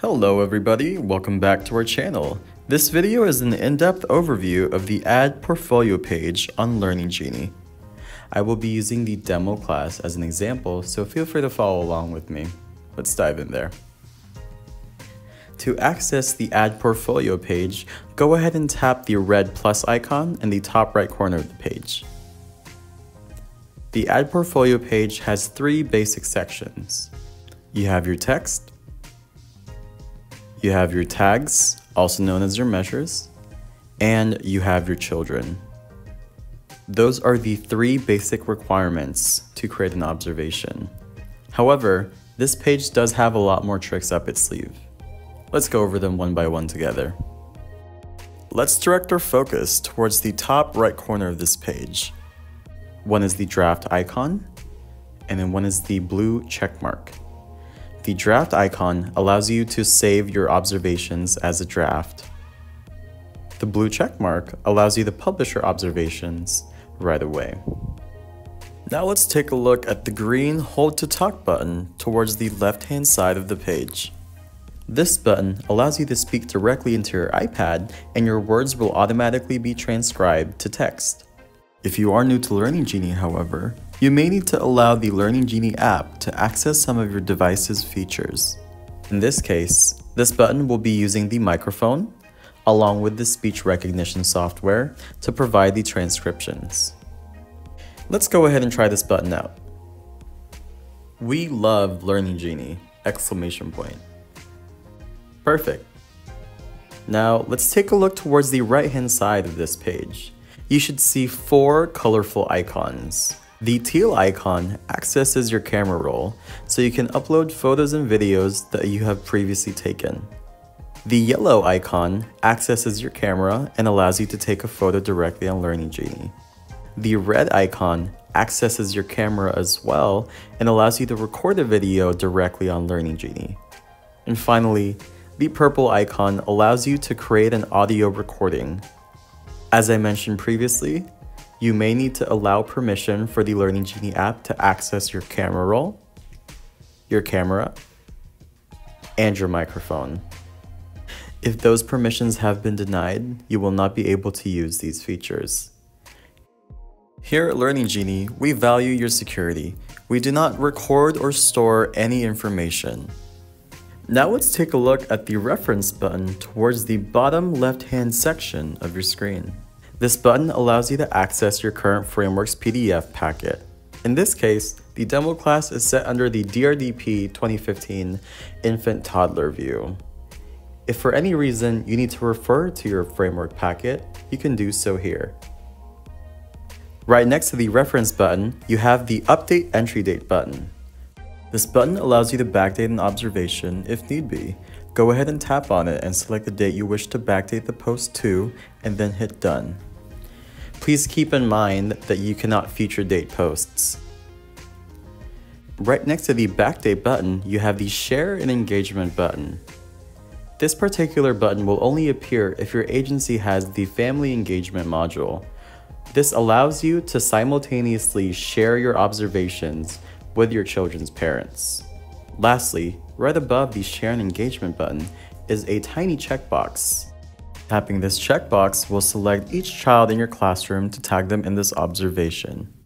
Hello everybody, welcome back to our channel. This video is an in-depth overview of the Add Portfolio page on Learning Genie. I will be using the demo class as an example, so feel free to follow along with me. Let's dive in there. To access the Add Portfolio page, go ahead and tap the red plus icon in the top right corner of the page. The Add Portfolio page has three basic sections. You have your text, you have your tags, also known as your measures, and you have your children. Those are the three basic requirements to create an observation. However, this page does have a lot more tricks up its sleeve. Let's go over them one by one together. Let's direct our focus towards the top right corner of this page. One is the draft icon, and then one is the blue check mark. The draft icon allows you to save your observations as a draft. The blue check mark allows you to publish your observations right away. Now let's take a look at the green Hold to Talk button towards the left hand side of the page. This button allows you to speak directly into your iPad and your words will automatically be transcribed to text. If you are new to Learning Genie, however, you may need to allow the Learning Genie app to access some of your device's features. In this case, this button will be using the microphone, along with the speech recognition software to provide the transcriptions. Let's go ahead and try this button out. We love Learning Genie! Exclamation point. Perfect. Now let's take a look towards the right hand side of this page you should see four colorful icons. The teal icon accesses your camera roll, so you can upload photos and videos that you have previously taken. The yellow icon accesses your camera and allows you to take a photo directly on Learning Genie. The red icon accesses your camera as well and allows you to record a video directly on Learning Genie. And finally, the purple icon allows you to create an audio recording as I mentioned previously, you may need to allow permission for the Learning Genie app to access your camera roll, your camera, and your microphone. If those permissions have been denied, you will not be able to use these features. Here at Learning Genie, we value your security. We do not record or store any information. Now let's take a look at the reference button towards the bottom left-hand section of your screen. This button allows you to access your current framework's PDF packet. In this case, the demo class is set under the DRDP 2015 Infant Toddler view. If for any reason you need to refer to your framework packet, you can do so here. Right next to the reference button, you have the Update Entry Date button. This button allows you to backdate an observation if need be. Go ahead and tap on it and select the date you wish to backdate the post to, and then hit Done. Please keep in mind that you cannot feature date posts. Right next to the Backdate button, you have the Share and Engagement button. This particular button will only appear if your agency has the Family Engagement module. This allows you to simultaneously share your observations with your children's parents. Lastly, right above the Share and Engagement button is a tiny checkbox. Tapping this checkbox will select each child in your classroom to tag them in this observation.